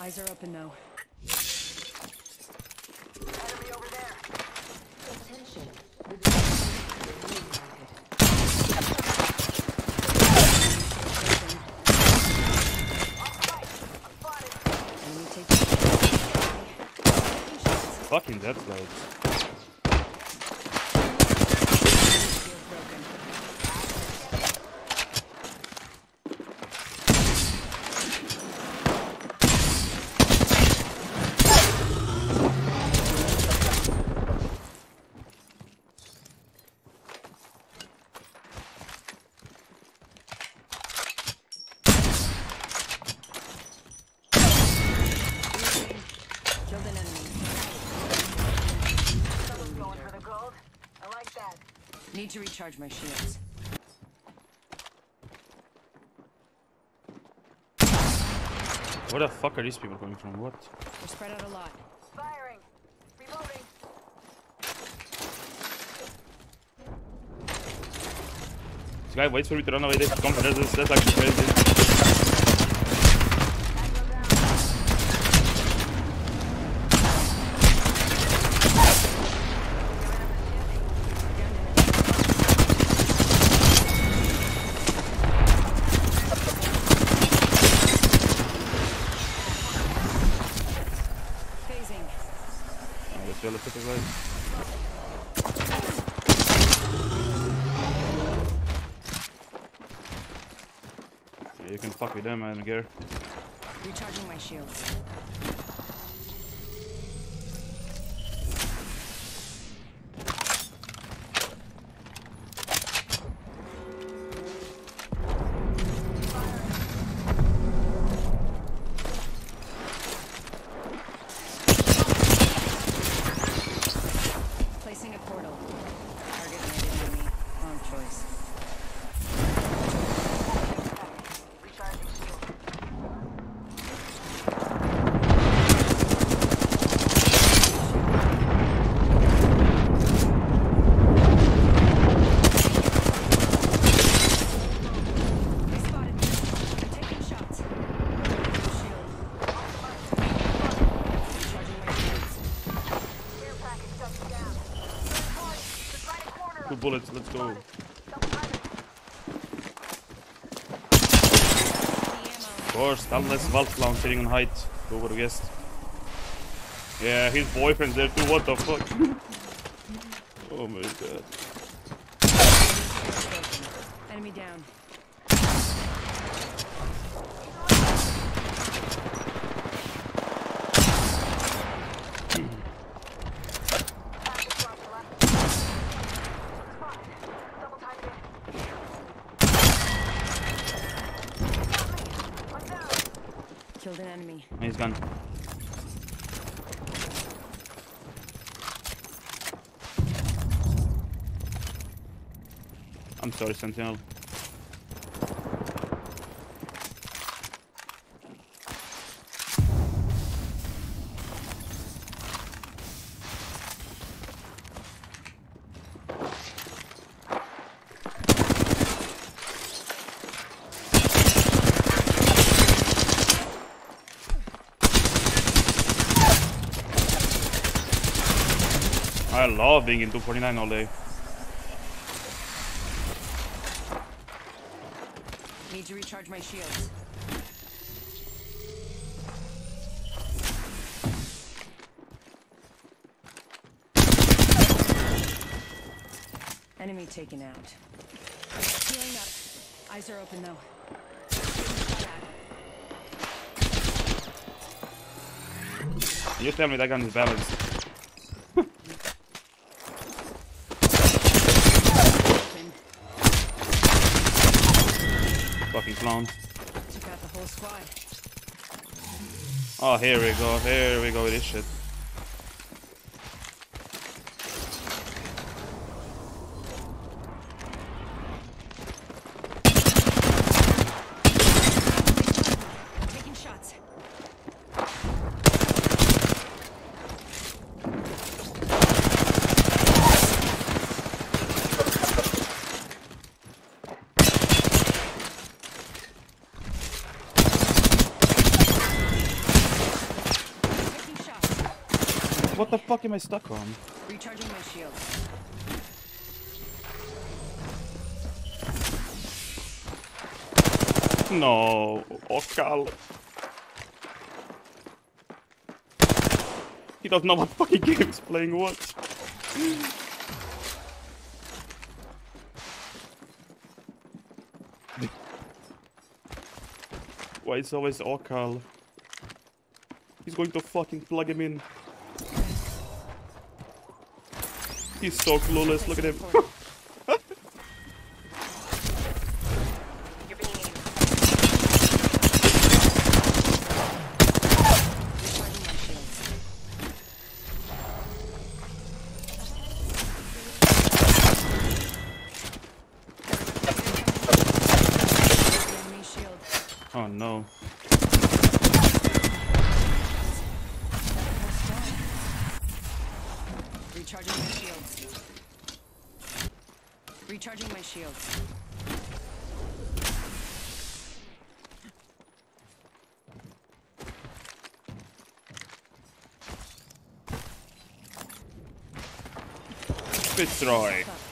Eyes are open though. Enemy over there. Attention. The Alright, I'm spotted. Enemy taking Fucking dead clouds. shield broken. Killed an enemy. Someone's going for the gold. I like that. Need to recharge my shields. Where the fuck are these people coming from? What? We're spread out a lot. Firing. Reloading. This guy waits for me to run away. They come. That's, that's actually crazy. Tango down. Phasing. Oh, that's yellow pepper guys. Yeah, fuck I don't care. Recharging my shields. Placing a portal. Target made enemy. Wrong choice. Recharging shield. They spotted me. I'm taking shots. Shield. Recharging my shields. Care package touching down. Third point. Just right a corner. Two bullets, let's go. Of course, Dallas Valtlown sitting on height. Would have guessed? Yeah, his boyfriend's there too. What the fuck? oh my god. Enemy down. Package dropped to left. Spotted. Double timing in. Got me. I'm down. Killed an enemy. He's gone. I'm sorry, Sentinel. I love being in 249 all day. Need to recharge my shields. Enemy taken out. Healing up. Eyes are open though. You tell me that gun is balanced. Fucking clown. Took out the whole squad. Oh, here we go. Here we go with this shit. What the fuck am I stuck on? Recharging my shield. No, Okal. He doesn't know what fucking game he's playing what. Why it's always Okal? He's going to fucking plug him in. He's so clueless, look at him. You're being eaten. Recharging my shields. Enemy shield. oh no. Recharging my shields. Recharging my shields. Fitzroy. My shield.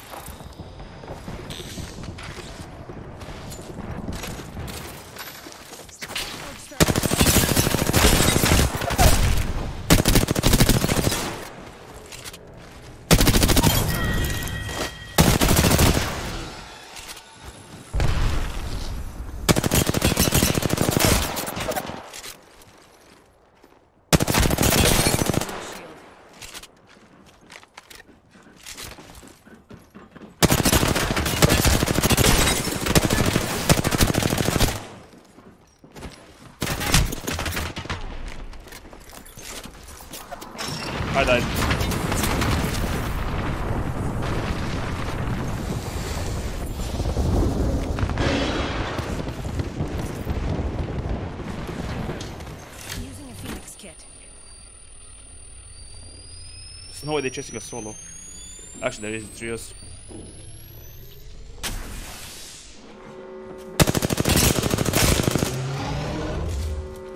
I died. Using a Phoenix kit. Way they're chasing a solo. Actually, there is trios. Yeah,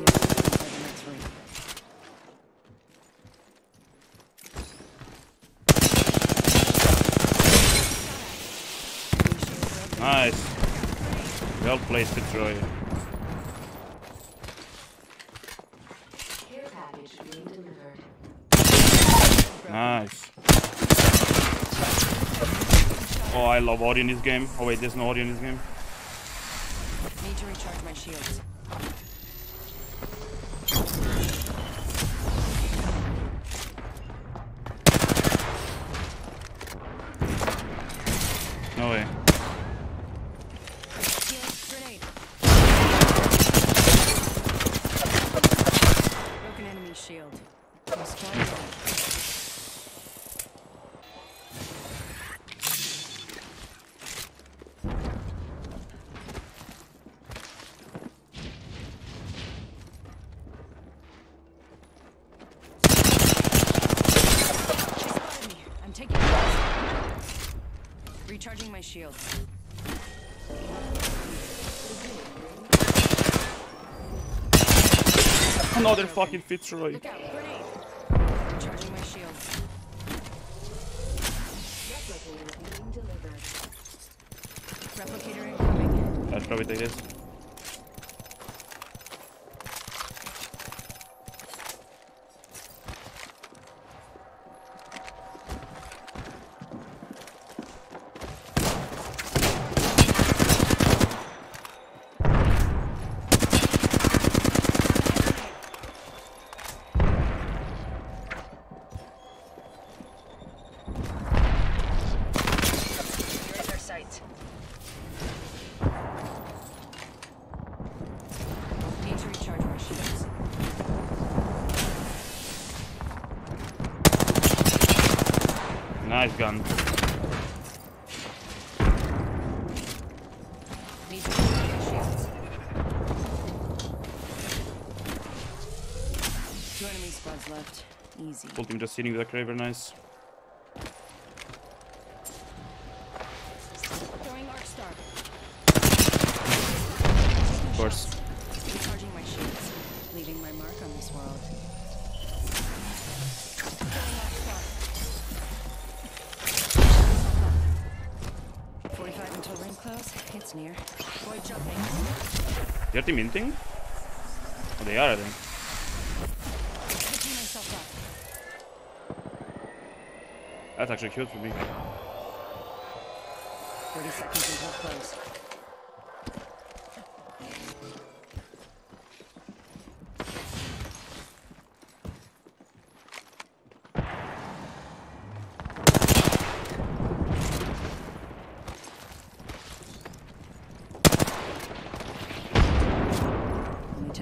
inside the next room. Blue shield broken. Nice. Well played, Fitzroy. Care package being delivered. Nice. Oh, I love audio in this game. Oh wait, there's no audio in this game. Need to recharge my shields. No way. Healing grenade. Broken enemy shield. My squad down. She spotted me. I'm taking shots. Recharging my shields. Another fucking Fitzroy. Look out, grenade. Recharging my shields. Replicator being delivered. Replicator incoming. I'll probably take this. You're in their sights. Need to recharge my shields. Nice gun. Need to recharge my shields. Two enemy squads left. Easy. Full team just sitting with a Kraber, nice. Throwing arc star. Of course. Recharging my shields. Leaving my mark on this world. Ring close. It's near. Void jumping. Your team minting? Oh, they are, I think. Picking myself up. That's actually cute for me. Thirty seconds until close.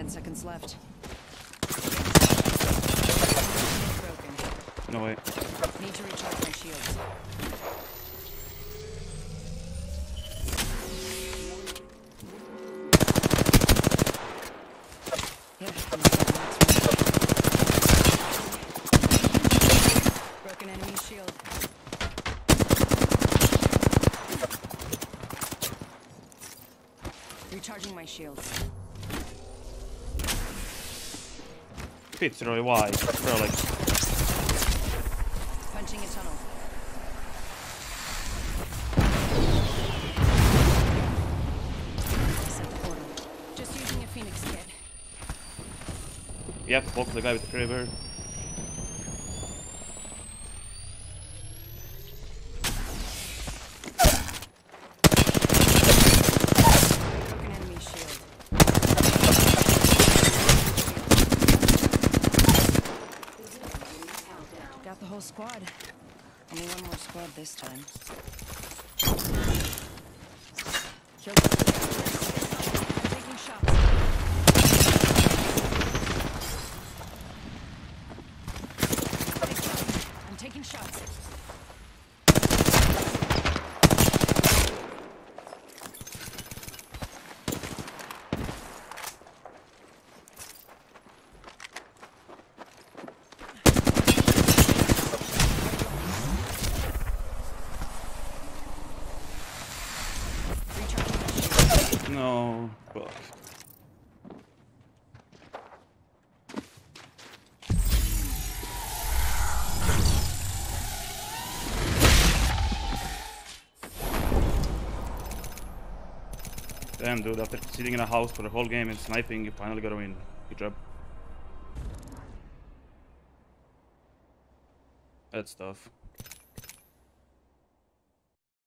Seconds left. Broken. No way. Need to recharge my shields. Yeah, I'm starting next one. Broken enemy shield. Recharging my shields. Fitzroy, why? Bro, like, Punching a tunnel. Just using a phoenix kit. to poke the guy with the. Broken enemy shield. Got the whole squad. Only one more squad this time. Killed I'm taking shots. I'm taking shots. Recharging my Fuck. Damn, dude, after sitting in a house for the whole game and sniping, you finally got a win. Good job. That's tough.